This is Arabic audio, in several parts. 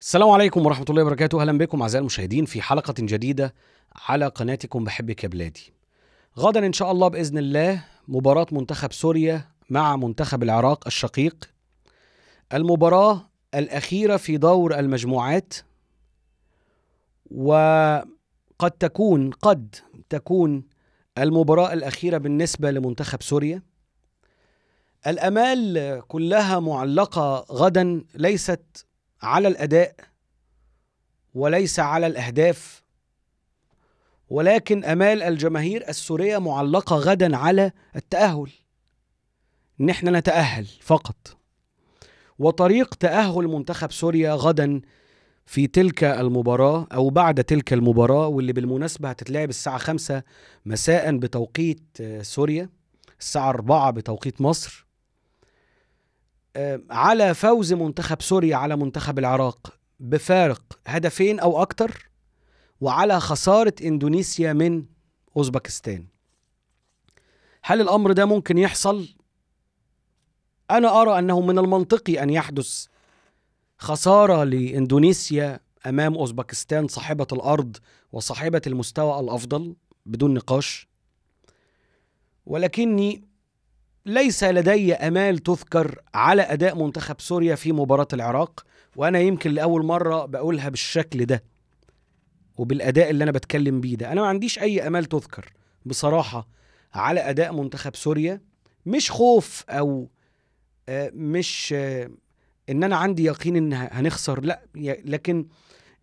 السلام عليكم ورحمة الله وبركاته. أهلا بكم أعزائي المشاهدين في حلقة جديدة على قناتكم بحبك يا بلادي غدا إن شاء الله بإذن الله مباراة منتخب سوريا مع منتخب العراق الشقيق. المباراة الأخيرة في دور المجموعات وقد تكون قد تكون المباراة الأخيرة بالنسبة لمنتخب سوريا. الأمال كلها معلقة غدا ليست على الأداء وليس على الأهداف. ولكن أمال الجماهير السورية معلقة غدا على التأهل. ان إحنا نتأهل فقط. وطريق تأهل منتخب سوريا غدا في تلك المباراة أو بعد تلك المباراة واللي بالمناسبة هتتلعب الساعة خمسة مساء بتوقيت سوريا الساعة أربعة بتوقيت مصر. على فوز منتخب سوريا على منتخب العراق بفارق هدفين أو أكتر وعلى خسارة إندونيسيا من أوزبكستان. هل الأمر ده ممكن يحصل؟ أنا أرى أنه من المنطقي أن يحدث خسارة لإندونيسيا أمام أوزبكستان صاحبة الأرض وصاحبة المستوى الأفضل بدون نقاش. ولكني ليس لدي أمال تذكر على أداء منتخب سوريا في مباراة العراق وأنا يمكن لأول مرة بقولها بالشكل ده وبالأداء اللي أنا بتكلم بيه ده. أنا ما عنديش أي أمال تذكر بصراحة على أداء منتخب سوريا مش خوف أو مش إن أنا عندي يقين إن هنخسر لأ لكن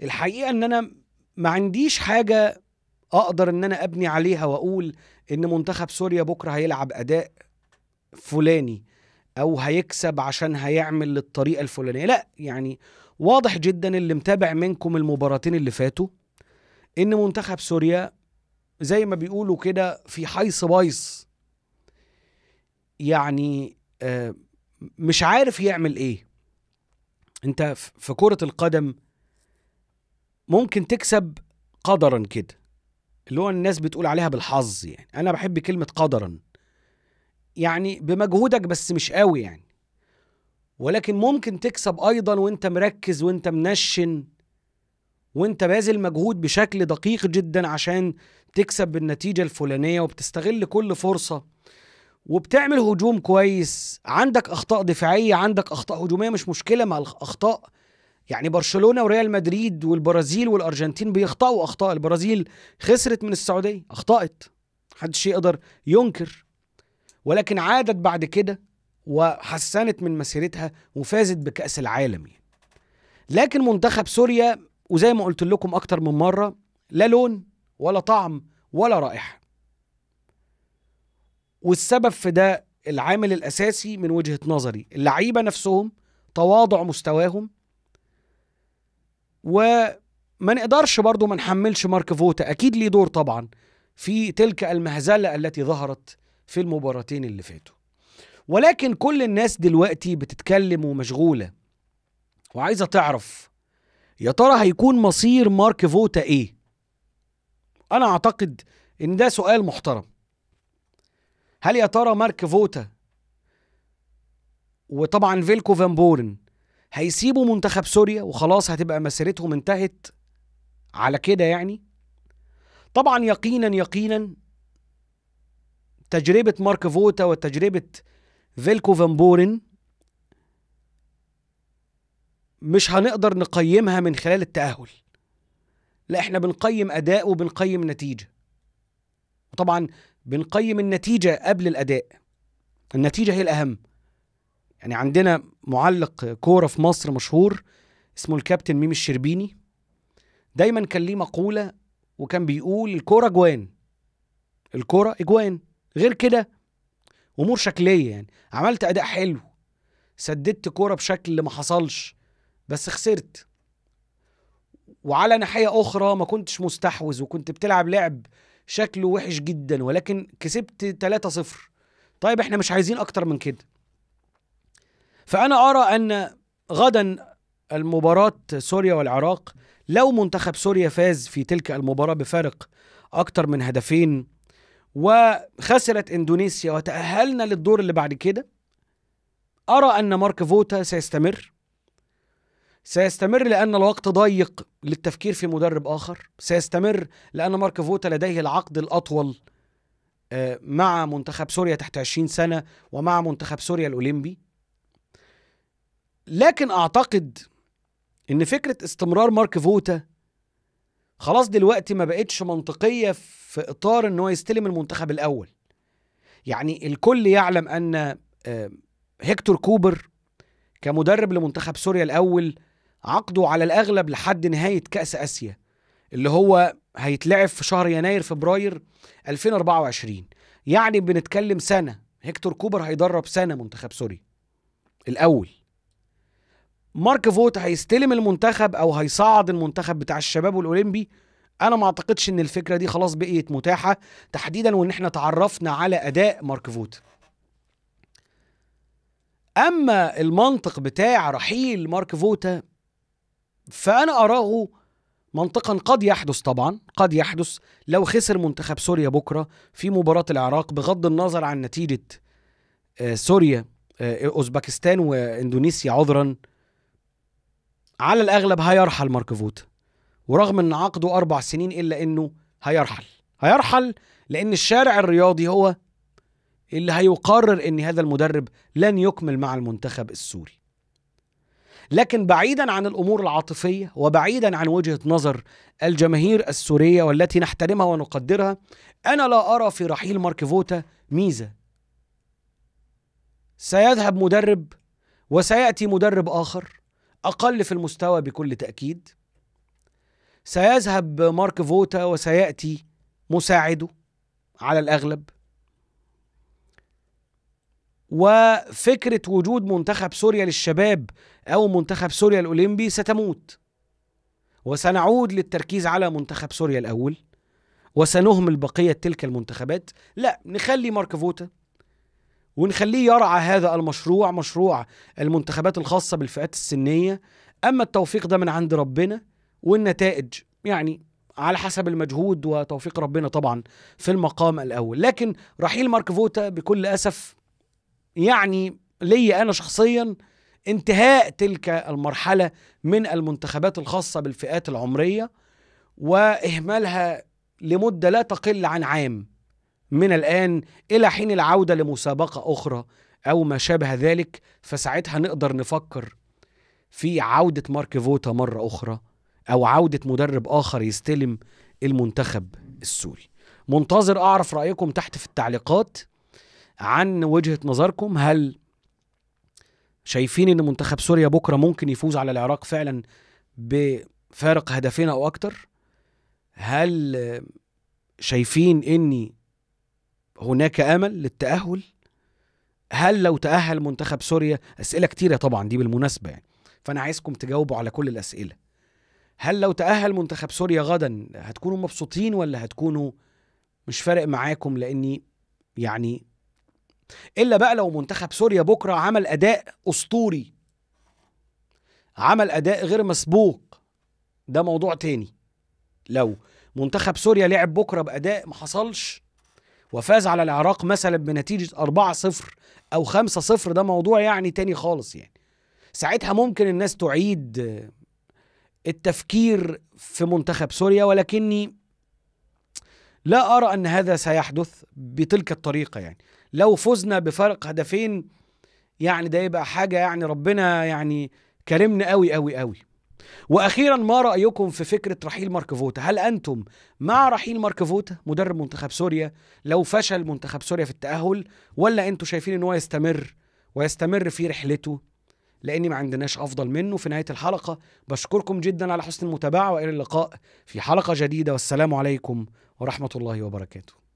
الحقيقة إن أنا ما عنديش حاجة أقدر إن أنا أبني عليها وأقول إن منتخب سوريا بكرة هيلعب أداء فلاني أو هيكسب عشان هيعمل للطريقة الفلانية. لا يعني واضح جدا اللي متابع منكم المباراتين اللي فاتوا إن منتخب سوريا زي ما بيقولوا كده في حيص بايص. يعني آه مش عارف يعمل إيه. أنت في كرة القدم ممكن تكسب قدرا كده اللي هو الناس بتقول عليها بالحظ يعني. أنا بحب كلمة قدرا. يعني بمجهودك بس مش قوي يعني. ولكن ممكن تكسب أيضا وأنت مركز وأنت منشن وأنت باذل مجهود بشكل دقيق جدا عشان تكسب بالنتيجة الفلانية وبتستغل كل فرصة وبتعمل هجوم كويس. عندك أخطاء دفاعية عندك أخطاء هجومية مش مشكلة مع الأخطاء. يعني برشلونة وريال مدريد والبرازيل والأرجنتين بيخطئوا أخطاء. البرازيل خسرت من السعودية أخطأت. محدش يقدر ينكر. ولكن عادت بعد كده وحسنت من مسيرتها وفازت بكأس العالم يعني. لكن منتخب سوريا وزي ما قلت لكم أكتر من مرة لا لون ولا طعم ولا رائحة والسبب في ده العامل الأساسي من وجهة نظري اللعيبة نفسهم تواضع مستواهم وما نقدرش برضو ما نحملش مارك فوتا أكيد ليه دور طبعا في تلك المهزلة التي ظهرت في المباراتين اللي فاتوا. ولكن كل الناس دلوقتي بتتكلم ومشغولة وعايزة تعرف يا ترى هيكون مصير مارك فوتا إيه؟ أنا أعتقد إن ده سؤال محترم. هل يا ترى مارك فوتا وطبعا فيلكو فان بورن هيسيبوا منتخب سوريا وخلاص هتبقى مسيرتهم انتهت على كده يعني؟ طبعا يقينا يقينا تجربة مارك فوتا وتجربة فيلكو فان بورن مش هنقدر نقيمها من خلال التأهل. لا إحنا بنقيم أداء وبنقيم نتيجة. وطبعا بنقيم النتيجة قبل الأداء. النتيجة هي الأهم. يعني عندنا معلق كورة في مصر مشهور اسمه الكابتن ميمي الشربيني. دايما كان ليه مقولة وكان بيقول الكورة جوان. الكورة إجوان. غير كده أمور شكلية يعني. عملت أداء حلو سددت كورة بشكل ما حصلش بس خسرت. وعلى ناحية أخرى ما كنتش مستحوذ وكنت بتلعب لعب شكله وحش جدا ولكن كسبت 3-0 طيب إحنا مش عايزين أكتر من كده. فأنا أرى أن غدا المباراة سوريا والعراق لو منتخب سوريا فاز في تلك المباراة بفارق أكتر من هدفين وخسرت إندونيسيا وتأهلنا للدور اللي بعد كده. أرى أن مارك فوتا سيستمر. سيستمر لأن الوقت ضيق للتفكير في مدرب آخر. سيستمر لأن مارك فوتا لديه العقد الأطول آه، مع منتخب سوريا تحت 20 سنة ومع منتخب سوريا الأولمبي. لكن أعتقد إن فكرة استمرار مارك فوتا خلاص دلوقتي ما بقتش منطقية في إطار إن هو يستلم المنتخب الأول. يعني الكل يعلم أن آه، هيكتور كوبر كمدرب لمنتخب سوريا الأول عقده على الأغلب لحد نهاية كأس آسيا اللي هو هيتلعب في شهر يناير فبراير 2024 يعني بنتكلم سنة هيكتور كوبر هيدرب سنة منتخب سوريا الأول. مارك فوتا هيستلم المنتخب أو هيصعد المنتخب بتاع الشباب والأولمبي؟ أنا ما أعتقدش إن الفكرة دي خلاص بقيت متاحة تحديدا وإن إحنا تعرفنا على أداء مارك فوتا. أما المنطق بتاع رحيل مارك فوتا فأنا أراه منطقا قد يحدث طبعا قد يحدث. لو خسر منتخب سوريا بكرة في مباراة العراق بغض النظر عن نتيجة آه، سوريا آه، أوزبكستان وإندونيسيا عذرا على الأغلب هيرحل مارك فوتا ورغم أن عقده أربع سنين إلا أنه هيرحل. هيرحل لأن الشارع الرياضي هو اللي هيقرر أن هذا المدرب لن يكمل مع المنتخب السوري. لكن بعيدا عن الأمور العاطفية وبعيدا عن وجهة نظر الجماهير السورية والتي نحترمها ونقدرها أنا لا أرى في رحيل مارك فوتا ميزة. سيذهب مدرب وسيأتي مدرب آخر. أقل في المستوى بكل تأكيد. سيذهب مارك فوتا وسيأتي مساعده على الأغلب. وفكرة وجود منتخب سوريا للشباب أو منتخب سوريا الأولمبي ستموت. وسنعود للتركيز على منتخب سوريا الأول. وسنهمل بقية تلك المنتخبات. لا نخلي مارك فوتا ونخليه يرعى هذا المشروع مشروع المنتخبات الخاصة بالفئات السنية. أما التوفيق ده من عند ربنا والنتائج يعني على حسب المجهود وتوفيق ربنا طبعا في المقام الأول. لكن رحيل مارك فوتا بكل أسف يعني لي أنا شخصيا انتهاء تلك المرحلة من المنتخبات الخاصة بالفئات العمرية وإهمالها لمدة لا تقل عن عام. من الآن إلى حين العودة لمسابقة أخرى. أو ما شابه ذلك فساعتها نقدر نفكر في عودة مارك فوتا مرة أخرى أو عودة مدرب آخر يستلم المنتخب السوري. منتظر أعرف رأيكم تحت في التعليقات عن وجهة نظركم. هل شايفين إن منتخب سوريا بكرة ممكن يفوز على العراق فعلا بفارق هدفين أو أكتر؟ هل شايفين ان هناك آمل للتأهل؟ هل لو تأهل منتخب سوريا؟ أسئلة كتيرة طبعا دي بالمناسبة يعني. فأنا عايزكم تجاوبوا على كل الأسئلة. هل لو تأهل منتخب سوريا غدا هتكونوا مبسوطين ولا هتكونوا مش فارق معاكم؟ لأني يعني إلا بقى لو منتخب سوريا بكرة عمل أداء أسطوري. عمل أداء غير مسبوق. ده موضوع تاني. لو منتخب سوريا لعب بكرة بأداء ما حصلش وفاز على العراق مثلا بنتيجة 4-0 أو 5-0 ده موضوع يعني تاني خالص يعني. ساعتها ممكن الناس تعيد التفكير في منتخب سوريا ولكني لا أرى أن هذا سيحدث بتلك الطريقة يعني. لو فزنا بفارق هدفين يعني ده يبقى حاجة يعني ربنا يعني كرمنا قوي قوي قوي وأخيرا ما رأيكم في فكرة رحيل مارك فوتا هل أنتم مع رحيل مارك فوتا مدرب منتخب سوريا لو فشل منتخب سوريا في التأهل ولا أنتم شايفين إن هو يستمر ويستمر في رحلته؟ لأني ما عندناش أفضل منه في نهاية الحلقة. بشكركم جدا على حسن المتابعة وإلى اللقاء في حلقة جديدة. والسلام عليكم ورحمة الله وبركاته.